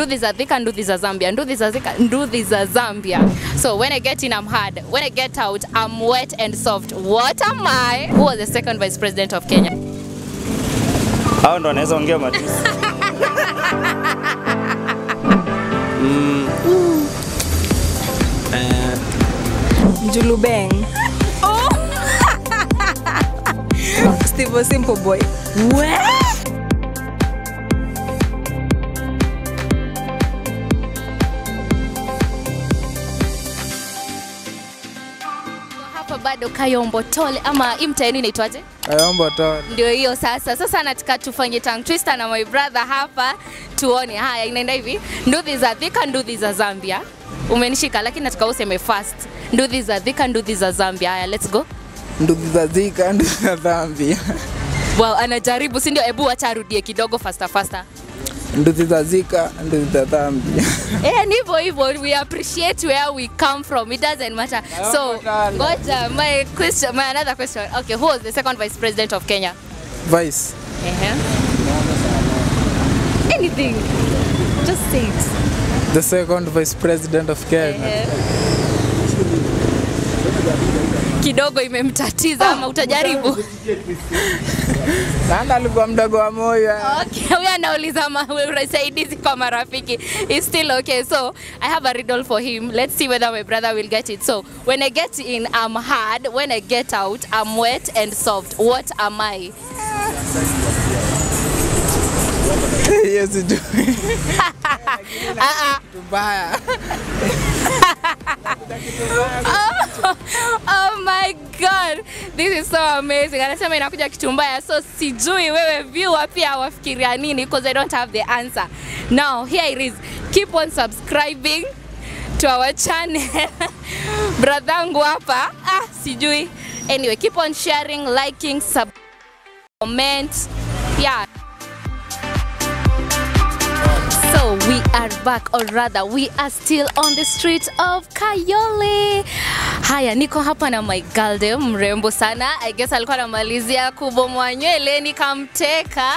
nduthi za Thika, nduthi za Zambia, nduthi za Thika, nduthi za Zambia. So when I get in, I'm hard. When I get out, I'm wet and soft. What am I? Who was the second vice president of Kenya? Hao ndo anaweza ongea matusi. Julubeng. Steve Simple Boy. Hapa bado Kayombo Tole ama imta yenu inaitwaje? Kayombo Tole. Ndio hiyo sasa. Sasa nataka tufanye tongue twister na my brother hapa tuone. Haya, inaenda hivi: nduthi za Thika, nduthi za Zambia. Umenishika, lakini nataka useme fast. Nduthi za Thika, nduthi za Zambia. Haya, let's go. Ndudhi za Thika, ndudhi za Zambia. Wow, anajaribu, si ndio? Hebu acha arudie kidogo faster faster. Ndugu za Zika, nduthi za dhambi. Eh, ni hivyo hivyo. We appreciate where we come from. It doesn't matter. So, ngoja my question, my another question. Okay, who was the second vice president of Kenya? Vice. Uh-huh. Anything. Just say it. The second vice president of Kenya. Kidogo imemtatiza ama utajaribu? Sana alikuwa mdogo wa moyo? Okay, huyu anauliza usaidizi kwa marafiki. It's still okay. So I have a riddle for him. Let's see whether my brother will get it. So when I get in, I'm hard. When I get out, I'm wet and soft. What am I? Hiyo do. Uh-uh. Mbaya. oh my god. This is so amazing. Anasema inakuja kitu mbaya so sijui wewe viewer pia wafikiria nini because i don't have the answer. Now here it is. Keep on subscribing to our channel. Bradhangu hapa. Ah sijui. Anyway keep on sharing liking sub comment. Yeah So we are back or rather we are still on the streets of Kayole. Haya, niko hapa na my girl mrembo sana. I guess alikuwa anamalizia kubomoa nywele nikamteka.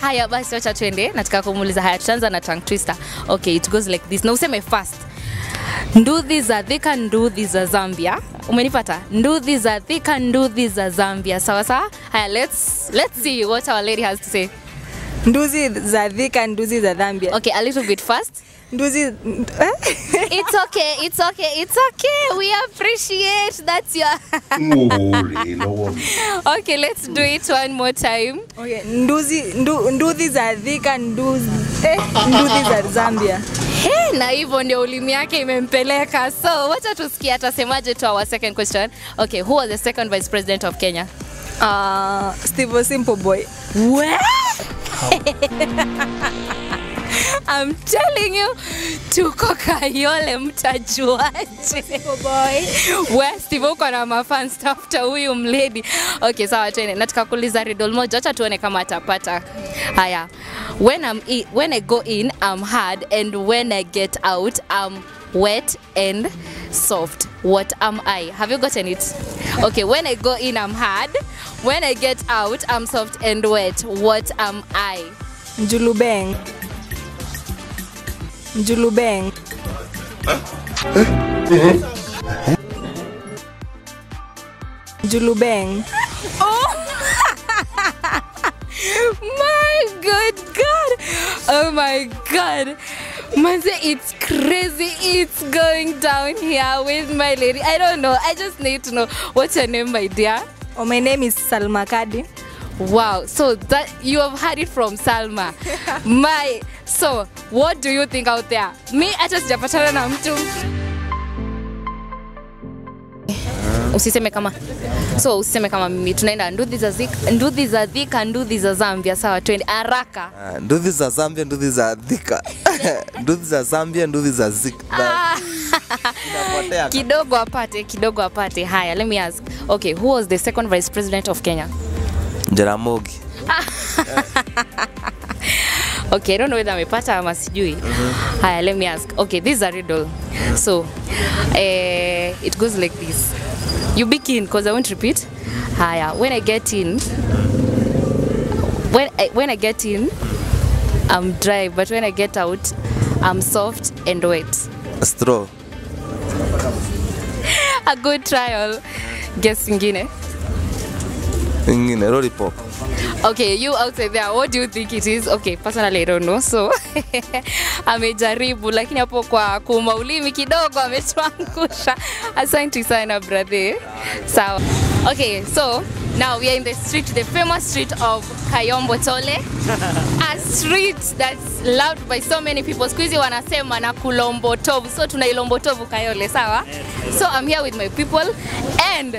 Haya basi wacha twende. Nataka kumuuliza haya tutaanza na tongue twister. Okay, it goes like this. Na useme fast. Nduthi za Thika, nduthi za Zambia. Umenipata? Nduthi za Thika, nduthi za Zambia. Sawa sawa? Haya, let's let's see what our lady has to say. Nduzi za Thika, nduzi za Zambia. Okay, a little bit fast. Nduzi eh? It's okay, it's okay, it's okay. We appreciate that's your. okay, let's do it one more time. Okay, nduzi ndu, nduzi za Thika, nduzi eh, nduzi za Zambia. Hey, na hivyo ndio ulimi yake imempeleka. So, wacha tusikie atasemaje to our second question. Okay, who was the second vice president of Kenya? Uh, Steve Simple Boy. I'm telling you, tuko Kayole mtajuaje? We, Steve uko na mafans tafuta huyu mledi. Okay, sawa twende. Nataka kuuliza riddle moja, acha tuone kama atapata. Haya. When I'm i- when I go in, I'm hard and when I get out, I'm wet and soft. What am I? Have you gotten it? Okay, when I go in, I'm hard. When I get out, I'm soft and wet. What am I? Julubeng. Julubeng. Julubeng. Oh! my good god oh my god Manze, it's crazy. It's going down here with my lady. I don't know. I just need to know what's your name, my dear. Oh, my name is Salma Kadi. Wow. So that you have heard it from Salma. my so what do you think out there? Me I just japatana na mtu. Usiseme kama so usiseme kama mimi tunaenda nduthi za Zika, nduthi za dhika, nduthi za Zambia. Sawa, twende haraka. Uh, nduthi za Zambia, nduthi za dhika, nduthi za Zambia, nduthi za Zika. Ah. Kidogo apate kidogo apate haya let me ask okay who was the second vice president of kenya Jaramogi. okay i don't know whether amepata ama sijui haya let me ask okay this is a riddle so eh, it goes like this you be keen because i won't repeat haya when i get in when I, when i get in i'm dry but when i get out I'm soft and wet. Straw. A good trial. Guess ingine. Ingine lollipop. Okay, you outside there, what do you think it is? Okay, personally I don't know. So amejaribu lakini hapo kwa kuuma ulimi kidogo ametuangusha. Asante sana brother. Sawa. Okay, so now we are in the street, the famous street of Kayombo Tole. A street that's loved by so many people. Siku hizi wanasema na kulombo tovu. So tunailombo tovu Kayole, sawa? So I'm here with my people and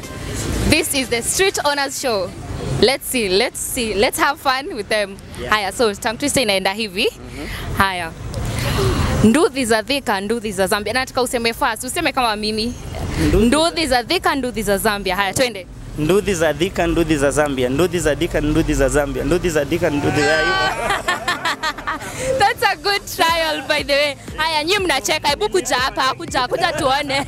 this is the Street Owners Show. Let's see, let's see, let's have fun with them. Haya, so tongue twister inaenda hivi. Haya. Nduthi za Thika, nduthi za Zambia. Nataka useme fast, useme kama mimi. Nduthi za Thika, nduthi za Zambia. Haya, twende. Ndudhi za Dhika, ndudhi za Zambia, ndudhi za Dhika, ndudhi za Zambia, ndudhi za Dhika, ndudhi za. That's a good trial by the way. Haya, nyinyi mnacheka, hebu kuja hapa, kuja, kuja tuone.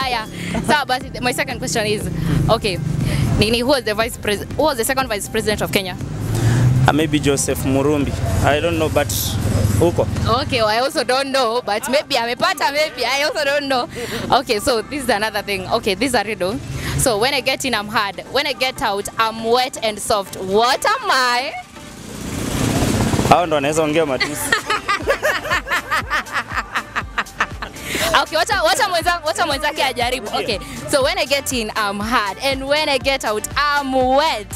Haya, sawa basi, my second question is, okay, Nini, who was the vice president, who was the second vice president of Kenya? Uh, maybe Joseph Murumbi. I don't know but huko. Okay, well, I also don't know, but maybe amepata, maybe I also don't know. Okay, so this is another thing. Okay, this is a riddle. So when I get in, I'm hard. When I get out, I'm wet and soft. What am I? Hao ndo wanaweza ongea matusi. Okay, wacha wacha mwenza wacha mwenzake ajaribu. Okay, so when I get in, I'm hard, and when I get out, I'm wet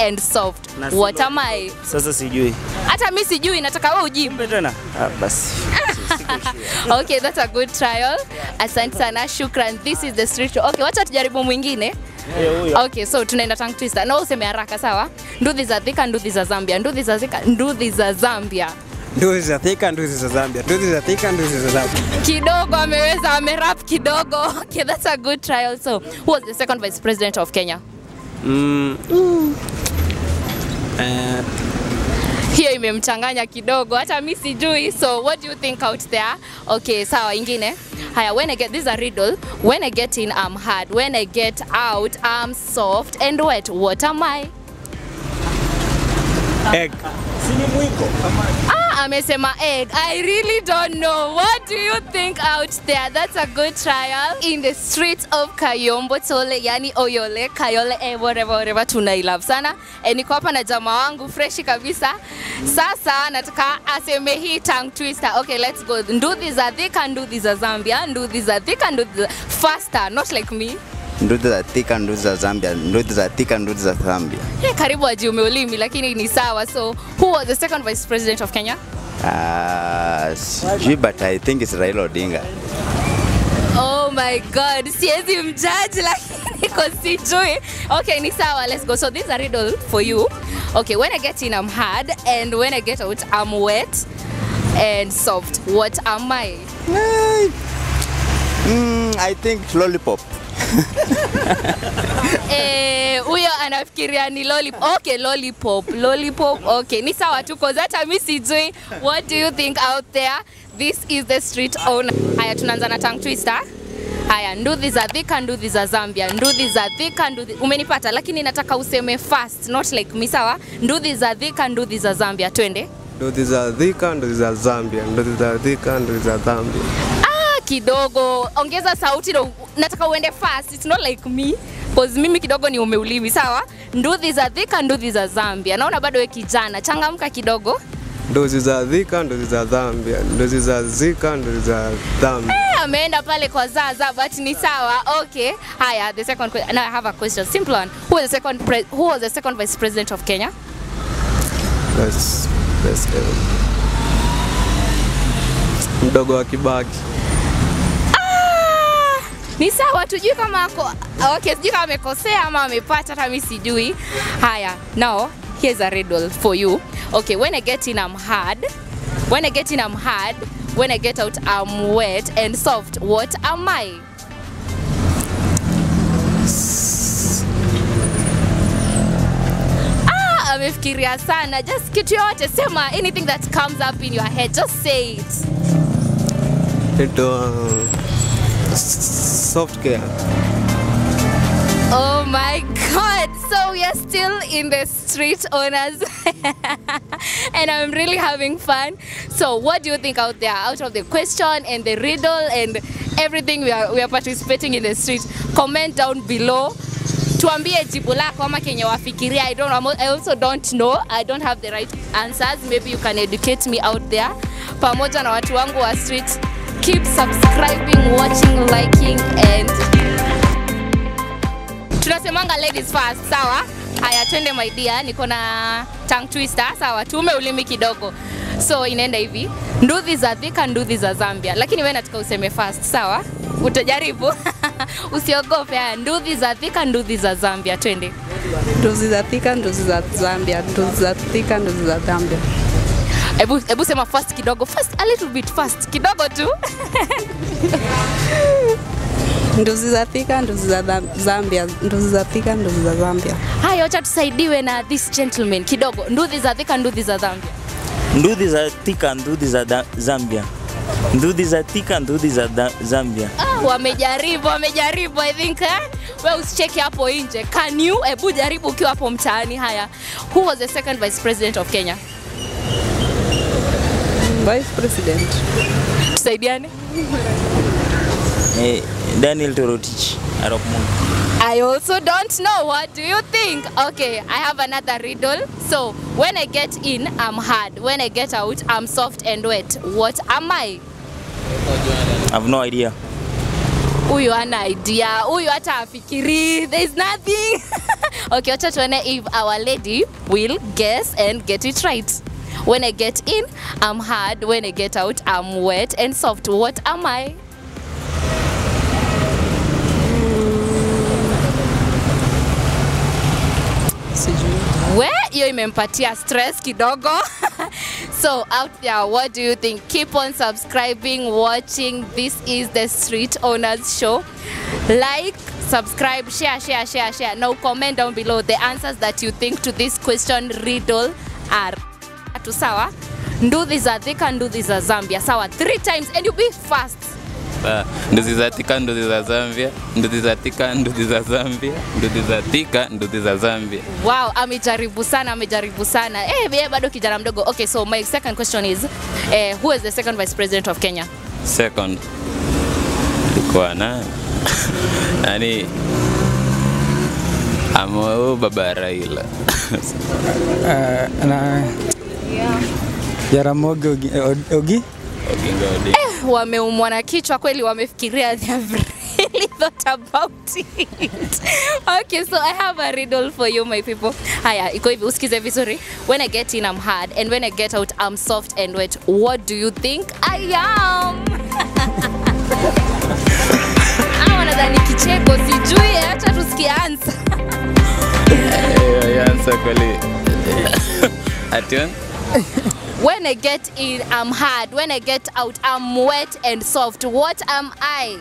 and soft. What am I? Sasa sijui. Hata mimi sijui, nataka wewe ujibu. Kumbe tena. Ah, basi. Okay, that's a good trial. Asante sana, shukran. This is the street show. Okay, wacha tujaribu mwingine. Huyo. Okay, so tunaenda tongue twister. Na useme haraka sawa? Nduthi za Thika, nduthi za Zambia, nduthi za Thika, nduthi za Zambia. Nduthi za Thika, nduthi za Zambia, nduthi za Thika, nduthi za Zambia. Kidogo ameweza, amerap kidogo. Okay, that's a good trial. So, who was the second vice president of Kenya? Mm. Eh, hiyo imemchanganya kidogo. Hata mi sijui. So what do you think out there? Okay sawa ingine. Haya when i get this is a riddle. When i get in i'm hard. When i get out i'm soft. And wet what am i? Egg. ah amesema egg i really don't know. What do you think out there? That's a good trial in the streets of kayombo tole yani oyole kayole eh, whatever whatever tunailove sana. Eh, niko hapa na jamaa wangu freshi kabisa. Sasa nataka aseme hii tongue twister. Okay let's go. Nduthi za thika nduthi za zambia nduthi za thika nduthi za faster not like me nduthi za Thika, nduthi za Zambia, nduthi za Thika, nduthi za Zambia. hey, karibu ajiume ulimi lakini ni sawa so who was the second vice president of kenya Uh, sijui but I think it's Raila Odinga. Oh my god, siwezi mjaji lakini kwa sijui. Okay, ni sawa, let's go. So this is a riddle for you. Okay, when I get in I'm hard and when I get out I'm wet and soft. What am I? Mm, I think lollipop. Eh, huyo anafikiria ni lollipop. Okay, lollipop. Lollipop. Okay, ni sawa tu cause hata mimi sijui. What do you think out there? This is the street owner. Haya tunaanza na tongue twister. Haya, nduthi za Thika, nduthi za Zambia, nduthi za Thika, nduthi... Umenipata, lakini nataka useme fast, not like mi sawa? Nduthi za Thika, nduthi za Zambia, twende. Nduthi za Thika, nduthi za Zambia, nduthi za Thika, nduthi za Zambia. Kidogo. Ongeza sauti ndo nataka uende fast. It's not like me. Cause mimi kidogo ni umeulimi sawa? Nduthi za Thika nduthi za Zambia. Naona bado we kijana. Changamka kidogo. Nduzi za Thika, nduzi za Zambia, nduzi za Zika, nduzi za Zambia. Eh, ameenda pale kwa zaza but ni sawa. Okay. Haya the second question. now I have a question. Simple one. Who was the second pre- who was the second vice president of Kenya? That's, that's, uh, mdogo wa Kibaki. Ni sawa tujui kama ako okay sijui kama amekosea ama amepata hata mimi sijui. Haya now here's a riddle for you. Okay when i get in i'm hard. When i get in i'm hard. When i get out i'm wet. And soft what am i? Ah, amefikiria sana. Just kitu yote sema anything that comes up in your head just say it s- soft care. Oh my god! So we are still in the street owners and I'm really having fun. So what do you think out there out of the question and the riddle and everything we are, we are participating in the street? Comment down below. Tuambie jibu lako ama kenye wafikiria. I don't. I also don't know. I don't have the right answers. Maybe you can educate me out there. Pamoja na watu wangu wa street. Keep subscribing, watching, liking and tunasemanga ladies first, sawa? Haya, twende my dear, niko na tongue twister, sawa? Tume ulimi kidogo. So inaenda hivi, nduthi za Thika, nduthi za Zambia, lakini wewe nataka useme first, sawa? Utajaribu usiogope. Haya, nduthi za Thika, nduthi za Zambia, twende. Nduzi za Thika, nduzi za Zambia, nduthi za Thika, nduthi za Zambia. Hebu hebu sema fast kidogo, fast a little bit fast kidogo tu. Nduzi za Thika, nduzi za Zambia, nduzi za Thika, nduzi za Zambia. Haya, acha tusaidiwe na this gentleman kidogo. Nduzi za Thika, nduzi za Zambia. Nduzi za Thika, nduzi za Zambia. nduzi za Thika, nduzi za da- Zambia. Ah, wamejaribu wamejaribu I think eh? We usicheki hapo nje. Can you hebu jaribu ukiwa hapo mtaani. Haya, who was the second vice president of Kenya? Vice President. Tusaidiane. Eh, Daniel Torotich Arap Moi. I also don't know. What do you think? Okay, I have another riddle. So, when I get in, I'm hard. When I get out, I'm soft and wet. What am I? I have no idea. Huyu ana idea. Huyu hata afikiri. There is nothing. okay, wacha tuone if our lady will guess and get it right. When I get in, I'm hard. When I get out, I'm wet and soft. What am I? We, hiyo imempatia stress kidogo. so out there, what do you think? Keep on subscribing, watching. This is the Street Owners Show. Like, subscribe, share, share, share, share. Now comment down below the answers that you think to this question riddle are. Atu sawa? Nduthi za Thika, nduthi za Zambia. Sawa, three times and you be fast. Ah, nduthi za Thika, nduthi za Zambia, nduthi za Thika, nduthi za Zambia, nduthi za Thika, nduthi za Zambia. Wow, amejaribu sana, amejaribu sana. Eh, hey, bado kijana mdogo. Okay, so my second question is, eh, who is the second vice president of Kenya? Second ilikuwa na yani amo baba Raila Uh, na Jaramogi Ogi, Ogi- Ogi? Oginga Odinga. wameumwa na kichwa kweli, wamefikiria they have really thought about it. Okay, so I have a riddle for you my people. Haya, iko hivi, usikize vizuri. When I get in I'm hard and when I get out I'm soft and wet. What do you think I am? Ah, wanadhani kicheko, sijui, acha tusikie answer. Hiyo answer kweli. Ation? When I get in I'm hard, when I get out I'm wet and soft. What am I?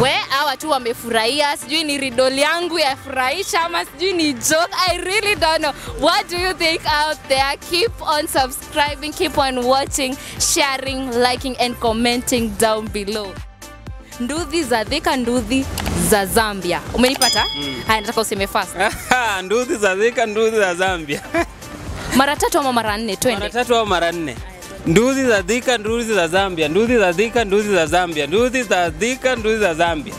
We hawa tu wamefurahia sijui ni ridol yangu yafurahisha ama sijui ni joke? I really don't know. What do you think out there? Keep on subscribing keep on watching sharing liking and commenting down below nduthi za dhika nduthi za zambia umenipata Mm. haya nataka useme fast nduthi za Thika, nduthi za Zambia. mara tatu ama mara nne twende. Mara tatu au mara nne. Nduthi za Thika, nduthi za Zambia, nduthi za Thika, nduthi za Zambia, nduthi za Thika, nduthi za Zambia.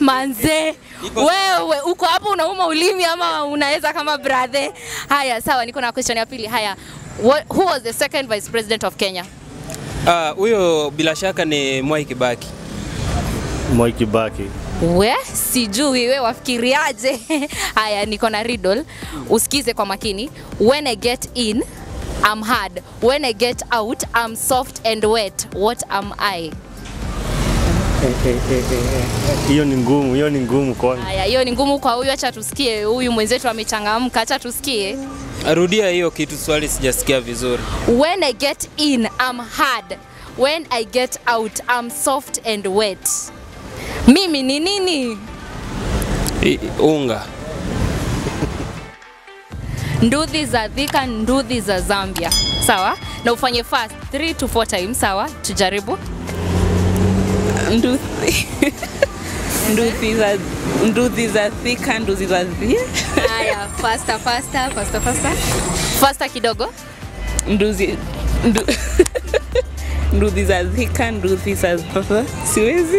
manze wewe uko hapo unauma ulimi ama unaweza kama brother haya sawa niko na question ya pili haya What, who was the second vice president of kenya huyo uh, bila shaka ni Mwai Kibaki. Mwai Kibaki. we sijui we wafikiriaje haya niko na riddle usikize kwa makini when i get in I'm hard when i get out I'm soft and wet what am i. Hiyo ni ngumu, hiyo ni ngumu kwangu. haya hiyo ni ngumu kwa huyu acha tusikie huyu mwenzetu amechangamka acha tusikie Rudia hiyo kitu, swali sijasikia vizuri. When I get in, I'm hard. When I get out, I'm soft and wet. Mimi ni nini? I- Unga. Nduthi za Thika, nduthi za Zambia. Sawa? Na ufanye fast 3 to 4 times, sawa? Tujaribu. Nduthi. nduthi za nduthi za thika nduthi za dhia Haya, faster, faster, faster, faster. Faster kidogo. nduzi ndu, nduthi za dhika, nduthi za siwezi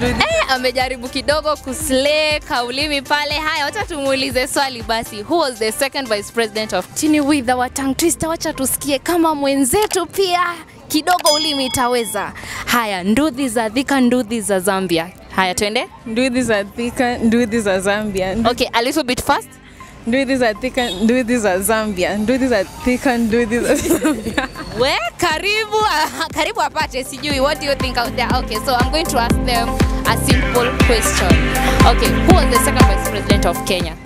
hey, amejaribu kidogo kusle kaulimi pale. Haya, wacha tumuulize swali basi. Who was the second vice president of Chini with our tongue twister? Wacha tusikie kama mwenzetu pia kidogo ulimi itaweza. Haya, nduthi za dhika, nduthi za Zambia. Haya, twende. nduthi za dhika, nduthi za zambia Okay, a little bit fast. Nduthi za thika this at zambia. Nduthi za thika this at zambia. We, karibu uh, karibu apache sijui what do you think out there? Okay so i'm going to ask them a simple question. Okay who was the second vice president of kenya?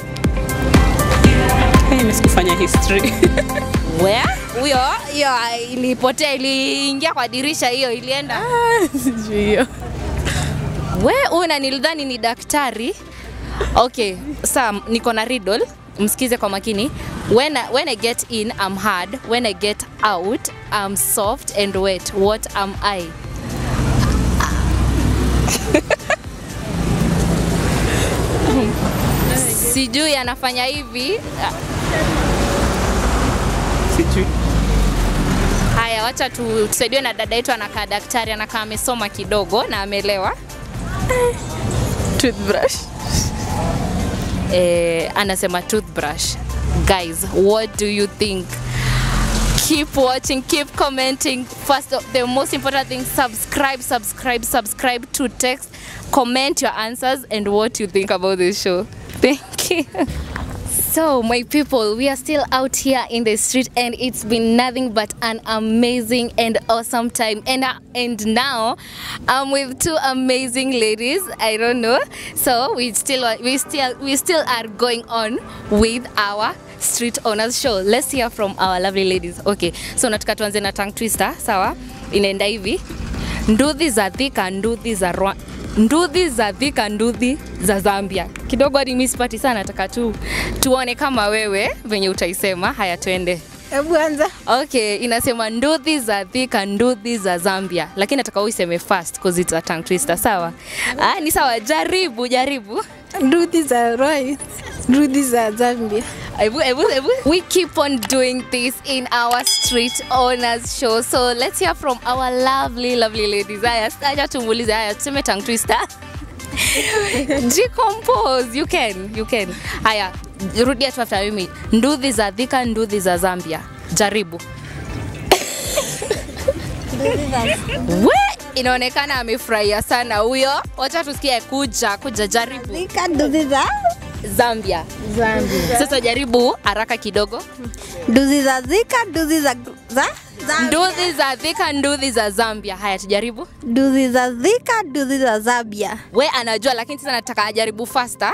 Hey, sikufanya history. Where huyo hiyo ilipotea iliingia kwa dirisha hiyo ilienda. Sijui hiyo. We una na nilidhani ni daktari. Okay sam niko na riddle msikize kwa makini. When I, when i get in i'm hard. When i get out i'm soft and wet. What am i? Sijui anafanya hivi. Sijui. Haya wacha tusaidiwe na dada yetu anakaa daktari anakaa amesoma kidogo na amelewa. Toothbrush eh, anasema toothbrush. Guys what do you think? Keep watching keep commenting. First the most important thing subscribe subscribe subscribe to text. Comment your answers and what you think about this show. Thank you So, my people, we are still out here in the street, and it's been nothing but an amazing and awesome time. And uh, and now, I'm with two amazing ladies. I don't know. So we still we still we still are going on with our street owners show. Let's hear from our lovely ladies. Okay, so nataka tuanze na tongue twister. Sawa, inaenda hivi: nduthi za Thika, nduthi za nduthi za Thika, nduthi za Zambia. Kidogo hadi mimi sipati sana, nataka tu tuone kama wewe venye utaisema. Haya, twende. hebu anza Okay, inasema nduthi za Thika, nduthi za Zambia, lakini nataka uiseme fast cause it's a tongue twister. Sawa? Ah, ni sawa, jaribu jaribu. nduthi za Roy, nduthi za zambia Ebu, ebu, ebu. We keep on doing this in our street owners show. So let's hear from our lovely, lovely ladies. Haya, acha tumuulize haya, tuseme tongue twister. Decompose. You can, you can. Haya, rudia tu after mimi. Nduthi za Thika, nduthi za Zambia. Jaribu. We, inaonekana amefurahia sana huyo. Wacha tusikie kuja, kuja jaribu. thika nduthi za Zambia. zambia Sasa jaribu haraka kidogo. Nduzi za Zika, nduzi za za Zambia. Nduzi za Zika, nduzi za Zambia. Haya, tujaribu. Nduzi za Zika, nduzi za zambia We anajua, lakini sasa nataka ajaribu faster.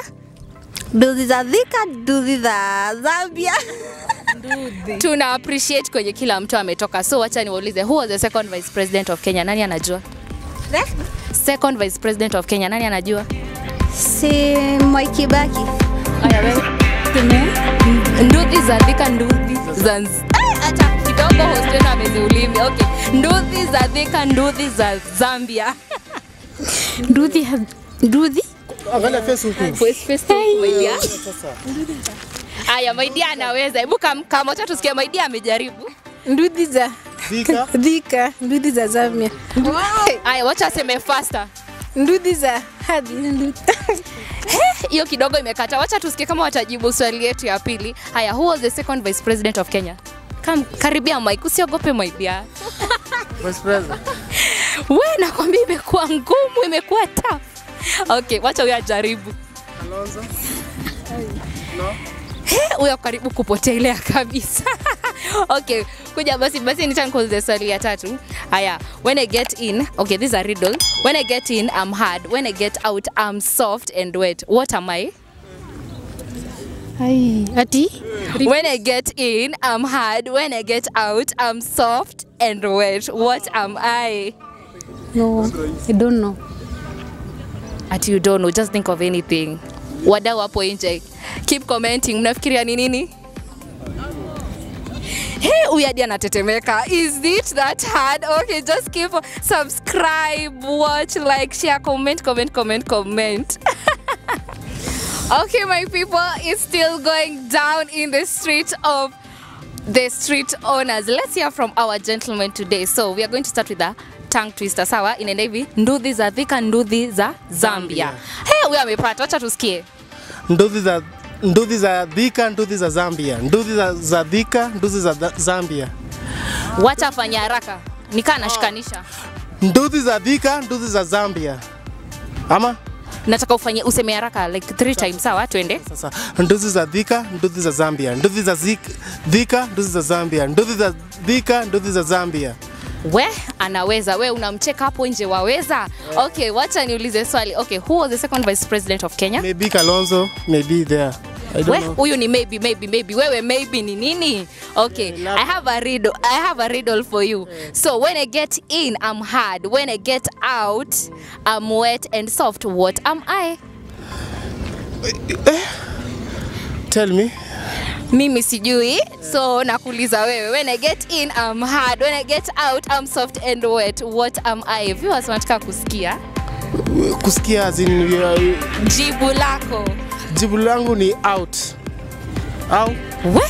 Nduzi za Zika, nduzi za zambia Tuna appreciate kwenye kila mtu ametoka. So wacha niwaulize, who was the second vice president of Kenya? Nani anajua? Second vice president of Kenya, nani anajua? Si Mwai Kibaki Haya wewe. Nduthi za Thika, nduthi za Eh, kidogo wenu ameziulimi. Okay. Nduthi za Thika, nduthi za Zambia. nduthi nduthi Face face to my. Aya, my anaweza. Hebu kam kama acha tusikie my amejaribu. nduthi za thika nduthi za zambia Aya, wacha aseme faster. nduthi za hadi nduthi hiyo kidogo imekata. Wacha tusikie kama watajibu swali yetu ya pili. Haya, who was the second vice president of Kenya? Kam, karibia mic, usiogope my dear. Vice President. We, nakwambia imekuwa ngumu, imekuwa tough. Okay, wacha huyo ajaribu. Kalonzo. No. Huyo karibu kupotelea kabisa. okay, kuja basi basi nitakuuliza swali ya tatu. Haya, when I get in, okay, this is a riddle. When I get in, I'm hard. When I get out, I'm soft and wet. What am I? Hi. ati When I get in, I'm hard. When I get out, I'm soft and wet. What am I? no, I don't know. At you don't know, just think of anything. Wadau hapo nje. Keep commenting. Mnafikiria ni nini? Hey, huyu hadi anatetemeka. Is it that hard? Okay, just keep subscribe, watch, like, share, comment, comment, comment, comment. okay, my people, it's still going down in the street of the street owners. Let's hear from our gentleman today. So we are going to start with the tongue twister. Sawa, inaenda hivi, nduthi za Thika, nduthi za Zambia. Hey, huyu amepata, wacha tusikie. nduthi za nduthi za Thika, nduthi za Zambia, nduthi za, za Thika, nduthi za Zambia, Wacha afanye haraka, nikaa nashikanisha nduthi za Thika, nduthi za Zambia. Ama Nataka ufanye useme haraka like three times. Sawa, twende. sasa, nduthi za Thika, nduthi za Zambia, nduthi za Thika, nduthi za Zambia, nduthi za Thika, nduthi za Zambia. We anaweza, we unamcheka hapo nje, waweza? Yeah. Okay, wacha niulize swali. Okay, who was the second vice president of Kenya? Maybe Kalonzo, maybe there. We, huyu ni maybe maybe maybe wewe maybe ni nini okay yeah, i have a riddle i have a riddle for you Yeah. so when i get in i'm hard when i get out i'm wet and soft what am i Tell me. Mimi sijui so nakuuliza wewe. When i get in i'm hard. When i get out i'm soft and wet. What am i? Viewers wanataka kusikia? Kusikia zin, jibu lako. Jibu langu ni out. Au? We